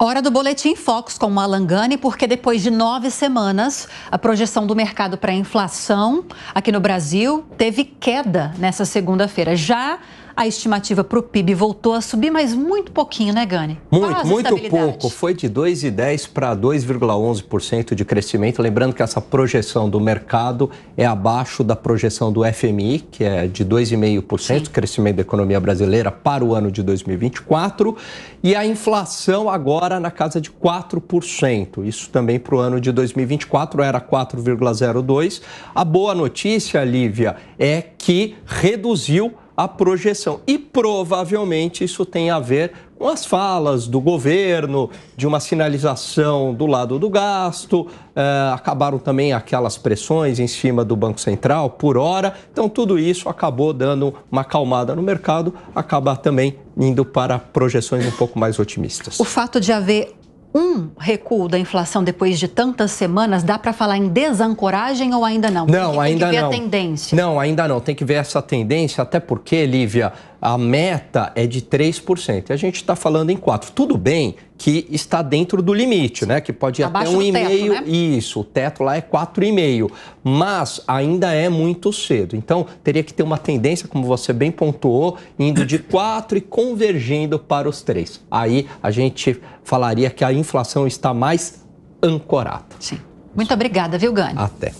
Hora do Boletim Fox com o Malangani, porque depois de nove semanas, a projeção do mercado para a inflação aqui no Brasil teve queda nessa segunda-feira. Já a estimativa para o PIB voltou a subir, mas muito pouquinho, né, Gani? Muito, muito pouco. Foi de 2,10% para 2,11% de crescimento. Lembrando que essa projeção do mercado é abaixo da projeção do FMI, que é de 2,5% crescimento da economia brasileira para o ano de 2024. E a inflação agora na casa de 4%. Isso também para o ano de 2024 era 4,02%. A boa notícia, Lívia, é que reduziu a projeção. E provavelmente isso tem a ver com as falas do governo, de uma sinalização do lado do gasto, é, acabaram também aquelas pressões em cima do Banco Central por hora. Então, tudo isso acabou dando uma acalmada no mercado, acaba também indo para projeções um pouco mais otimistas. O fato de haver um recuo da inflação depois de tantas semanas, dá para falar em desancoragem ou ainda não? Não, tem ainda que ver não. a tendência. Não, ainda não. Tem que ver essa tendência, até porque, Lívia, a meta é de 3%. E a gente está falando em 4%. Tudo bem que está dentro do limite, né? Que pode ir Abaixo até do teto, 1,5%. né? Isso, o teto lá é 4,5%. Mas ainda é muito cedo. Então, teria que ter uma tendência, como você bem pontuou, indo de 4% e convergindo para os 3%. Aí a gente falaria que a inflação está mais ancorada. Sim. Muito obrigada, viu, Gani? Até.